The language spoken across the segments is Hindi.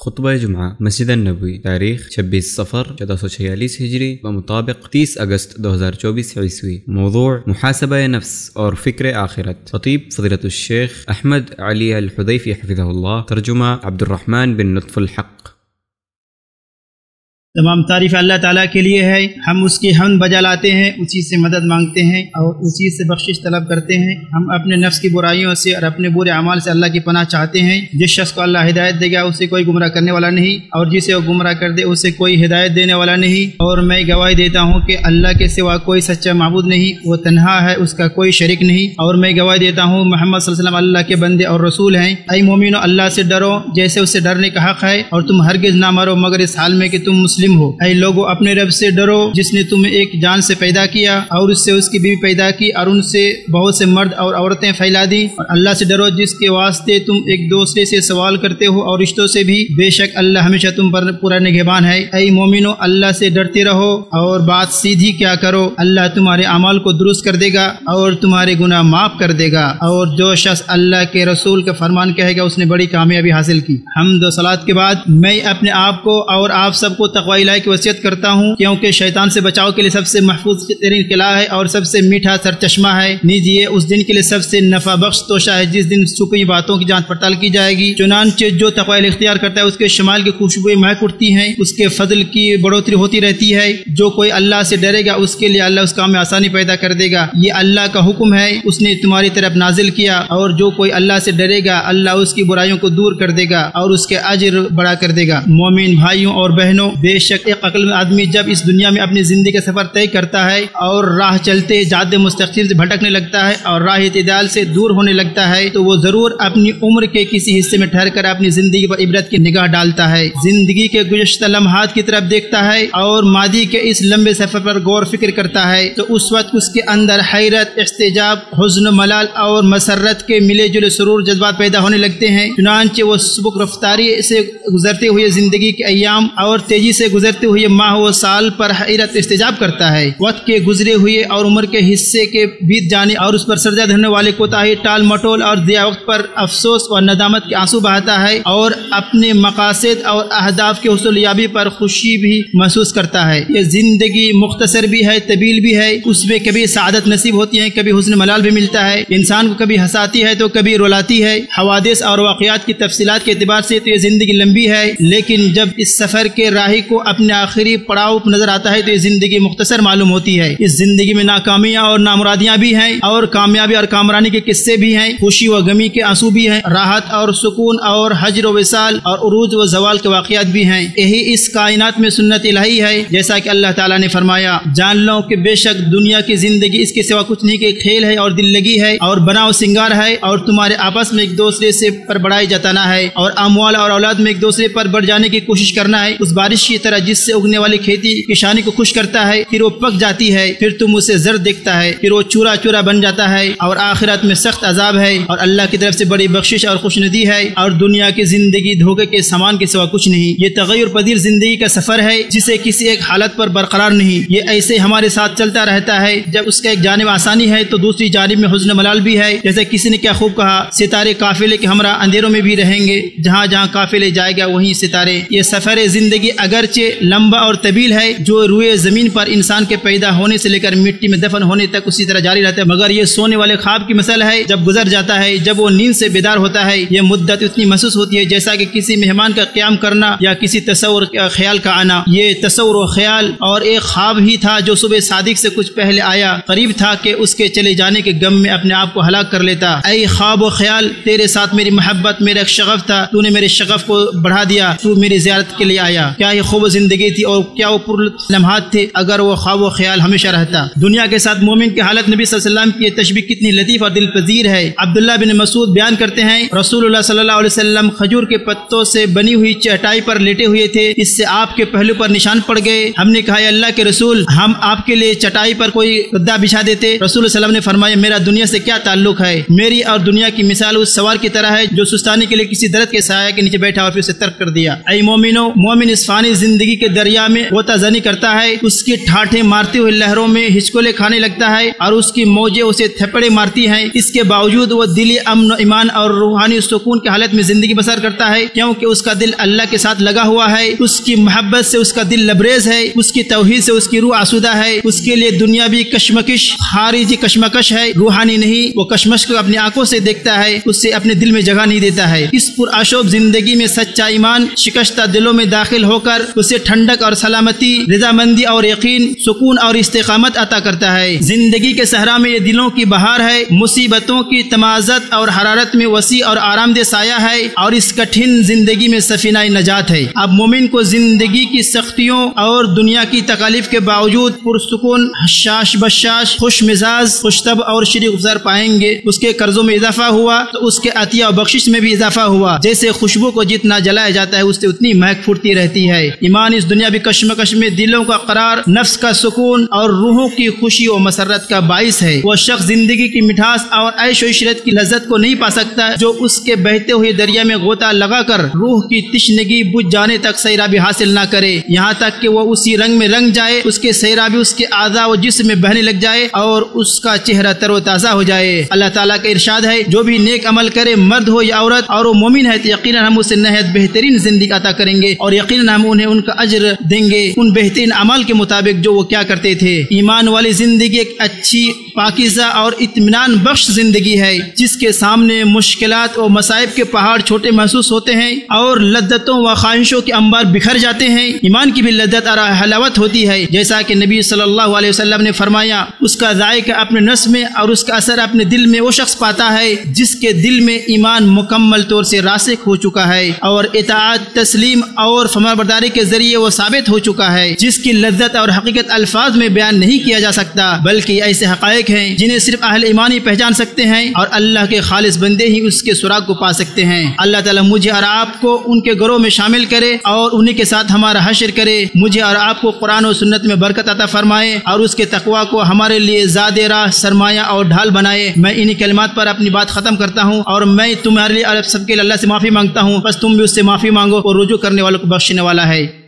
खुतब जुमा मस्जिद नबी तारीख 26 सफ़र चौदह सौ छियालीस हिजरी व मुताबिक 30 अगस्त 2024 ईस्वी मौजू मुहासब नफ्स और फ़िक्र आखिरत खतीब फजरतुल्शेख अहमद अली अलहुदैफ़ी हफिज़ल्ला तर्जुमा अब्दुलरहमान बिन लुत्फ़ुल हक़ तमाम तारीफ़ अल्लाह ताला के लिए है। हम उसकी हम बजा लाते हैं, उसी से मदद मांगते हैं और उसी से बख्शिश तलब करते हैं। हम अपने नफ्स की बुराइयों से और अपने बुरे अमाल से अल्लाह की पनाह चाहते हैं। जिस शख्स को अल्लाह हिदायत देगा, उसे कोई गुमराह करने वाला नहीं और जिसे वो गुमराह कर दे, उसे कोई हिदायत देने वाला नहीं। और मैं गवाही देता हूँ कि अल्लाह के सिवा कोई सच्चा मबूद नहीं, वो तनहा है, उसका कोई शरीक नहीं। और मैं गवाही देता हूँ, मोहम्मद अल्लाह के बंदे और रसूल हैं। अई मोमिन अल्लाह से डरो, जैसे उससे डरने का हक है और तुम हरगिज ना मरो, मगर इस हाल में कि तुम मुस्लिम हो। ऐ लोगों, अपने रब से डरो, जिसने तुम्हें एक जान से पैदा किया और उससे उसकी बीवी पैदा की और उनसे बहुत से मर्द और औरतें फैला दी। और अल्लाह से डरो, जिसके वास्ते तुम एक दूसरे से सवाल करते हो और रिश्तों से भी। बेशक अल्लाह हमेशा तुम पर पूरा निगहबान है। ऐ मोमिनो, अल्लाह से डरते रहो और बात सीधी क्या करो। अल्लाह तुम्हारे अमाल को दुरुस्त कर देगा और तुम्हारे गुना माफ़ कर देगा। और जो शख्स अल्लाह के रसूल का फरमान कहेगा, उसने बड़ी कामयाबी हासिल की। हम दो सलाद के बाद मैं अपने आप को और आप सबको तकवाई लाए की वसीयत करता हूँ, क्योंकि शैतान से बचाव के लिए सबसे महफूज तरीन किला है और सबसे मीठा सर चश्मा है नीजिए उस दिन के लिए सबसे नफा बख्श तोशा है, जिस दिन छुपी बातों की जाँच पड़ताल की जाएगी। चुनानचे जो तकवाल इख्तियार करता है, उसके शमाल की खुशबुएँ महक उठती हैं, उसके फजल की बढ़ोतरी होती रहती है। जो कोई अल्लाह से डरेगा, उसके लिए अल्लाह उस काम में आसानी पैदा कर देगा। ये अल्लाह का हुक्म है, उसने तुम्हारी तरफ़ नाजिल किया, और जो कोई अल्लाह से डरेगा, अल्लाह उसकी बुराइयों को दूर कर देगा, और उसके अजर बड़ा कर देगा। मोमिन भाइयों और बहनों बेशक एक अकल आदमी जब इस दुनिया में अपनी ज़िंदगी का सफ़र तय करता है और राह चलते ज़्यादा मुस्तकिल से भटकने लगता है और राह इतदाल से दूर होने लगता है तो वो ज़रूर अपनी उम्र के किसी हिस्से में ठहर कर अपनी ज़िंदगी पर इबरत की निगाह डालता है। ज़िंदगी के गुजशत लम्हात की तरफ़ देखता है और मादी के इस लंबे सफ़र पर गौर फ़िक्र करता है तो उस वक्त उसके अंदर हैरत एहतजाब हजन, मलाल और मसरत के मिले जुले सुरूर जज्बात पैदा होने लगते हैं। चुनानचे वो सुबुक रफ्तारी से गुजरते हुए ज़िंदगी के अयाम और तेज़ी से गुजरते हुए माह व साल पर हैरत इस्तेजाब करता है। वक्त के गुजरे हुए और उम्र के हिस्से के बीत जाने और उस पर सर्जा धरने वाले कोताही, टाल मटोल और दिया वक्त पर अफसोस और नदामत के आँसू बहाता है और अपने मकासद और अहदाफ के हसूलियाबी पर खुशी भी महसूस करता है। ये ज़िंदगी मुख्तसर भी है, तबील भी है। उसमें कभी सादत नसीब होती है, कभी हुसन मलाल भी मिलता है। इंसान को कभी हंसाती है तो कभी रुलाती है। हवादिस और वाकयात की तफसीत के अतबार से तो ये ज़िंदगी लंबी है, लेकिन जब इस सफ़र के राही को अपने आखिरी पड़ाव नज़र आता है तो ये ज़िंदगी मुख्तसर मालूम होती है। इस ज़िंदगी में नाकामियाँ और नामुरादियाँ भी हैं और कामयाबी और कामरानी के किस्से भी हैं। खुशी व गमी के आँसू भी हैं। राहत और सुकून और हजर विसाल और उरूज व जवाल के वाकयात भी हैं। यही इस कायनात में सुन्नत इलाही है, जैसा कि अल्लाह ताला ने फरमाया, जान लो कि बेशक दुनिया की ज़िंदगी इसके सिवा कुछ नहीं, के खेल है और दिल लगी है और बनाओ सिंगार है और तुम्हारे आपस में एक दूसरे से पर बढ़ाई जताना है और अमवाल और औलाद में एक दूसरे पर बढ़ जाने की कोशिश करना है। उस बारिश की तरह जिससे उगने वाली खेती किसानी को खुश करता है, फिर वो पक जाती है, फिर तुम उसे जर देखता है, फिर वो चूरा चूरा बन जाता है और आखिरत में सख्त अजाब है और अल्लाह की तरफ़ से बड़ी बख्शिश और खुशनदी है और दुनिया की ज़िंदगी धोखे के समान के सिवा कुछ नहीं। ये तगैर पदीर ज़िंदगी का सफ़र है जिसे किसी एक हालत पर बरकरार नहीं। ये ऐसे हमारे साथ चलता रहता है, जब उसका एक जानब आसानी है तो दूसरी जानब में हुसन मलाल भी है। जैसे किसी ने क्या खूब कहा, सितारे काफिले के हमरा अंधेरों में भी रहेंगे जहाँ जहाँ काफिले जाएगा वहीं सितारे। ये सफ़र ज़िंदगी अगरचे लंबा और तबील है, जो रुए ज़मीन पर इंसान के पैदा होने से लेकर मिट्टी में दफन होने तक उसी तरह जारी रहता है। मगर ये सोने वाले ख्वाब की मसल है, जब गुजर जाता है, जब वो नींद से बेदार होता है, ये मुद्दत इतनी महसूस होती है जैसा कि किसी मेहमान का क्याम करना या किसी तस्वर ख्याल का आना। ये तस्वर व ख्याल और एक ख्वाब ही था जो सुबह सादिक से कुछ पहले आया, करीब था कि उसके चले जाने के गम में अपने आप को हलाक कर लेता। ऐ ख्वाब ख्याल, तेरे साथ मेरी मोहब्बत, मेरा एक शगफ था, तूने मेरे शगफ को बढ़ा दिया, तू मेरी जियारत के लिए आया। क्या ये खूब ज़िंदगी थी और क्या वो लम्हात थे, अगर वो ख्वाब ख्याल हमेशा रहता। दुनिया के साथ मोमिन की हालत नबी वसल्लम की तशबी कितनी लतीफ़ और दिल पजीर है। अब्दुल्ला बिन मसूद बयान करते हैं रसूल सल्लल्लाहु अलैहि वसल्लम खजूर के पत्तों से बनी हुई चटाई पर लेटे हुए थे, इससे आपके पहलू पर निशान पड़ गए। हमने कहा अल्लाह के रसूल, हम आपके लिए चटाई पर कोई गद्दा बिछा देते? रसूल सल्लम ने फरमाया, मेरा दुनिया से क्या ताल्लुक है? मेरी और दुनिया की मिसाल उस सवार की तरह है, जो सुस्तानी के लिए किसी दरद के साया के नीचे बैठा और फिर उसे तर्क कर दिया। अई मोमिनो, मोमिन इस फानी ज़िंदगी के दरिया में गोताजनी करता है, उसकी ठाठे मारते हुए लहरों में हिचकोले खाने लगता है और उसकी मौजें उसे थपड़े मारती हैं। इसके बावजूद वो दिली अमन, ईमान और रूहानी सुकून की हालत में ज़िंदगी बसर करता है, क्योंकि उसका दिल अल्लाह के साथ लगा हुआ है। उसकी मोहब्बत से उसका दिल लबरेज है, उसकी तोहहीद से उसकी रूह आसूदा है। उसके लिए दुनिया भी कश्मकश, खारिजी कश्मकश है। रूहानी नहीं, वो कश्मश को अपनी आँखों से देखता है उससे अपने दिल में जगह नहीं देता है। इस पुरअशोब ज़िंदगी में सच्चा ईमान, शिकस्ता दिलों में दाखिल होकर उसे ठंडक और सलामती, रजामंदी और यकीन, सुकून और इस्तेकामत अता करता है। ज़िंदगी के सहरा में ये दिलों की बहार है, मुसीबतों की तमाजत और हरारत में वसी और आरामदेह साया है और इस कठिन ज़िंदगी में सफीना नजात है। अब मोमिन को ज़िंदगी की सख्तियों और दुनिया की तकालीफ के बावजूद पुरसकून हशाश बशाश खुश मिजाज, खुशतब और श्री गुजार पाएँगे। उसके कर्जों में इजाफा हुआ तो उसके अतिया और बख्शिश में भी इजाफा हुआ। जैसे खुशबू को जितना जलाया जाता है, उससे उतनी महक फुटती रहती है। ईमान इस दुनिया भी कश्मकश में दिलों का करार, नफ्स का सुकून और रूहों की खुशी और मसरत का बाइस है। वह शख्स ज़िंदगी की मिठास और ऐश इशरत की लज्जत को नहीं पा सकता, जो उसके बहते हुए दरिया में गोता लगा कर रूह की तिश्नगी बुझ जाने तक सैराबी हासिल न करे। यहाँ तक कि वह उसी रंग में रंग जाए, उसके सैराबी, उसके आजा व जिस्म में बहने लग जाए और उसका चेहरा तरोताज़ा हो जाए। अल्लाह ताला का इरशाद है, जो भी नेक अमल करे, मर्द हो या औरत, और वो मोमिन है तो यकीन हम उसे नहत बेहतरीन ज़िंदगी अता करेंगे और यकीन हम उन्हें उनका अजर देंगे। उन बेहतरीन अमल के मुताबिक जो वो क्या करते थे। ईमान वाली ज़िंदगी एक अच्छी, पाकिजा और इत्मीनान बख्श ज़िंदगी है, जिसके सामने मुश्किल और मसाइब के पहाड़ छोटे महसूस होते हैं और लद्दतों व ख्वाहिशों के अंबार बिखर जाते हैं। ईमान की भी लद्दत और हलावत होती है, जैसा कि नबी सल्लल्लाहु अलैहि वसल्लम ने फरमाया, उसका जायका अपने नस में और उसका असर अपने दिल में वो शख्स पाता है, जिसके दिल में ईमान मुकम्मल तौर से रासिक हो चुका है। और इताअत, तस्लीम और फमरबरदारी के ज़रिए वो साबित हो चुका है, जिसकी लज्जत और हकीकत अल्फाज में बयान नहीं किया जा सकता, बल्कि ऐसे हकायक हैं, जिन्हें सिर्फ़ अहल ईमान पहचान सकते हैं और अल्लाह के खालिस बंदे ही उसके सुराग को पा सकते हैं। अल्लाह ताला मुझे और आपको उनके घरों में शामिल करे और उन्हीं के साथ हमारा हशर करे। मुझे और आपको कुरान और सुन्नत में बरकत अता फरमाए और उसके तकवा को हमारे लिए ज़्यादा राह, सरमाया और ढाल बनाए। मैं इन्हीं कलमात पर अपनी बात खत्म करता हूँ और मैं तुम्हारे लिए सबके अल्लाह से माफ़ी माँगता हूँ। बस तुम भी उससे माफ़ी मांगो और रुजू करने वालों को बख्शने वाला है।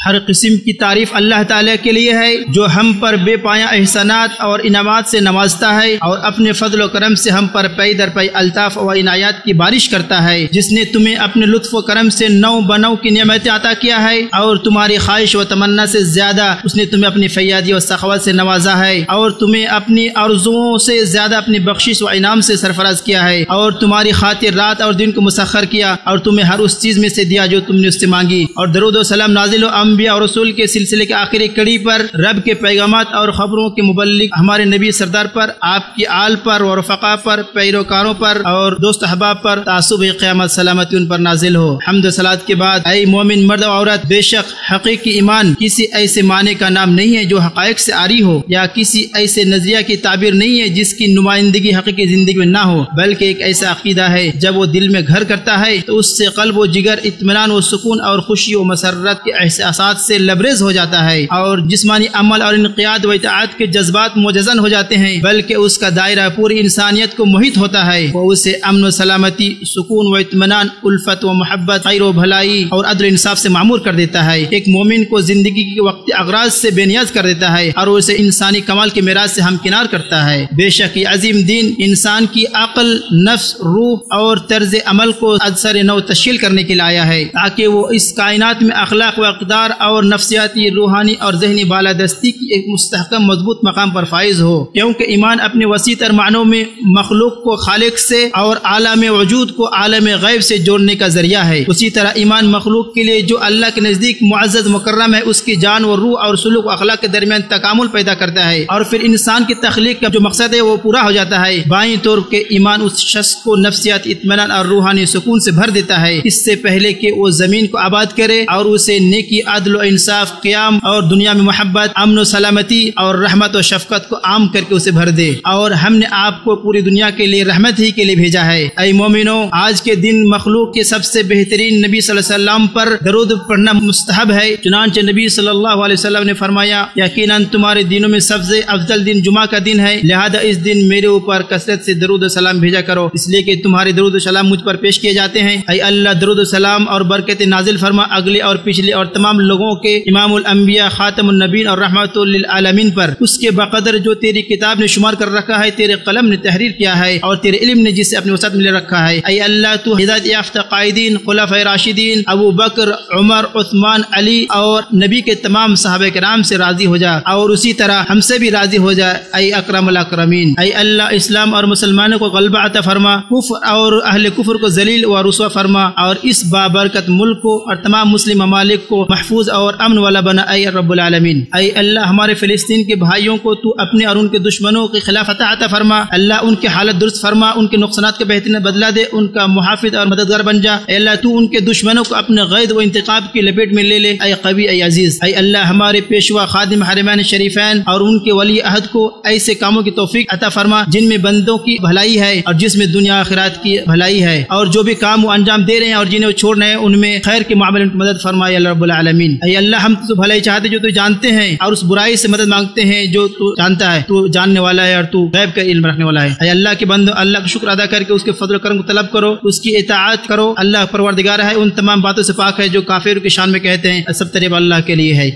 हर किस्म की तारीफ़ अल्लाह ताला के लिए है, जो हम पर बेपाया एहसानात और इनामात से नवाजता है और अपने फजल करम से हम पर पई दर पई अल्ताफ व इनायात की बारिश करता है। जिसने तुम्हें अपने लुत्फ करम से नौ बनौ की नियमतें अता किया है और तुम्हारी ख्वाहिश व तमन्ना से ज़्यादा उसने तुम्हें अपनी फैयादी और सखावत से नवाजा है और तुम्हें अपनी अर्जुओं से ज़्यादा अपनी बख्शिश व इनाम से सरफराज किया है और तुम्हारी खातिर रात और दिन को मुसखर किया और तुम्हें हर उस चीज़ में से दिया जो तुमने उससे मांगी। और दरुद सलाम नाजिल अम्बिया और रसूल के सिलसिले के आखिरी कड़ी पर रब के पैगाम और खबरों के मुबलिक हमारे नबी सरदार पर, आपकी आल पर और फ़का पर, पैरोकारों पर और दोस्त अहबाब पर तासुब क़्यामत सलामती उन पर नाजिल हो। हमद सलाद के बाद अय मोमिन मर्द औरत, बेशक हकीकी ईमान किसी ऐसे माने का नाम नहीं है जो हकायक से आरी हो, या किसी ऐसे नज़रिया की ताबीर नहीं है जिसकी नुमाइंदगी हकीकी ज़िंदगी में ना हो, बल्कि एक ऐसा अकीदा है, जब वो दिल में घर करता है तो उससे कल्ब व जिगर इतमान व सुकून और खुशी व मसरत के एहसास से लबरेज हो जाता है और जिसमानी अमल और इनकियाद व इतात के जज्बात मोजन हो जाते हैं, बल्कि उसका दायरा पूरी इंसानियत को मोहित होता है। वो उसे अमन सलामती, सुकून व इतमान उल्फत व मोहब्बत, खैर भलाई और अदल इंसाफ से मामूर कर देता है। एक मोमिन को ज़िंदगी के वक्त अगराज से बेनियाज कर देता है और उसे इंसानी कमाल के मेराज से हमकिनार करता है। बेशक ये अजीम दिन इंसान की अकल, नफ्स, रूह और तर्ज अमल को अदसर नौ तशील करने के लिए आया है, ताकि वो इस कायनात में अखलाक व अकदार इतबार और नफसियाती रूहानी और जहनी बालादस्ती की एक मुस्तकम मज़बूत मकाम पर फाइज हो। क्योंकि ईमान अपने वसी तर मानों में, मखलूक को खालिक से और आलम वजूद को आलम गैब से जोड़ने का ज़रिया है। उसी तरह ईमान मखलूक के लिए जो अल्लाह के नज़दीक मुआज़ मुकर्रम है, उसकी जान व रूह और सलूक अखलाक के दरमियान तकामुल पैदा करता है। और फिर इंसान की तख्लीक का जो मकसद है, वो पूरा हो जाता है। बाई तौर के ईमान उस शख्स को नफसियात इतमान और रूहानी सुकून से भर देता है। इससे पहले कि वो ज़मीन को आबाद करे और उसे नेकी अदल इंसाफ, क्याम और दुनिया में मोहब्बत, अमन सलामती और रहमत और शफकत को आम करके उसे भर दे। और हमने आपको पूरी दुनिया के लिए रहमत ही के लिए भेजा है। अय मोमिनो, आज के दिन मखलूक के सबसे बेहतरीन नबी वसल्लम पर दरुद पढ़ना मुस्तहब है। चुनाच नबी सल्लल्लाहु अलैहि वसल्लम ने फरमाया, यकीनन तुम्हारे दिनों में सबसे अफजल दिन जुमा का दिन है। लिहाजा इस दिन मेरे ऊपर कसरत से दरुद सलाम भेजा करो। इसलिए कि तुम्हारे दरुद सलाम मुझ पर पेश किए जाते हैं। अल्लाह, दरुद सलाम और बरकत नाजिल फरमा। अगले और पिछले और तमाम लोगों के इमाम अम्बिया खातमुलनबीन और रहमतुल आलमीन पर। उसके बकदर जो तेरी किताब ने शुमार कर रखा है, तेरे कलम ने तहरीर किया है और तेरे इल्म ने जिसे अपने वसत में ले रखा है। अय अल्लाह, तू हिदायत याफ्ता कायदीन खुलाफ राशिदीन, अबू बकर, उमर, उस्मान, अली और नबी के तमाम साहब कराम से राज़ी हो जा और उसी तरह हमसे भी राज़ी हो जाए अय अक्रम अक्रमीन। अय अल्लाह, इस्लाम और मुसलमानों को गलबा अता फरमा, कुफर और अहल कुफर को जलील व रुसवा फरमा और इस बाबरकत मुल्क को और तमाम मुस्लिम ममालिक को महफूज और अमन वाला बना अय रबालमीन अय अल्लाह, हमारे फ़िलिस्तीन के भाइयों को तू अपने और उनके दुश्मनों के खिलाफ अता अता फरमा। अल्लाह, उनकी हालत दुरुस्त फरमा, उनके नुकसान का बेहतरीन बदला दे, उनका मुहाफिज और मददगार बन जा। अल्लाह, तू उनके दुश्मनों को अपने गैद व इंतकाब की लपेट में ले ले। अय कवि अय अज़ीज़ अय अल्लाह, हमारे पेशवा खादिम हरमैन शरीफैन और उनके वली अहद को ऐसे कामों की तोफीक अता फरमा, जिनमें बंदों की भलाई है और जिसमें दुनिया आखिरात की भलाई है। और जो भी काम वो अंजाम दे रहे हैं और जिन्हें छोड़ रहे हैं, उनमें खैर के मामले में मदद फरमाए रबालमीन अल्लाह, हम तो भलाई चाहते जो तू जानते हैं, और उस बुराई से मदद मांगते हैं, जो तू जानता है, तू जानने वाला है, और तू गैब का इल्म रखने वाला है। अल्लाह के बंद, अल्लाह का शुक्र अदा करके उसके फजल करम को तलब करो, उसकी इतात करो। अल्लाह परवरदिगार है, उन तमाम बातों से पाक है, जो काफिर की शान में कहते हैं, सब तरीबा अल्लाह के लिए है।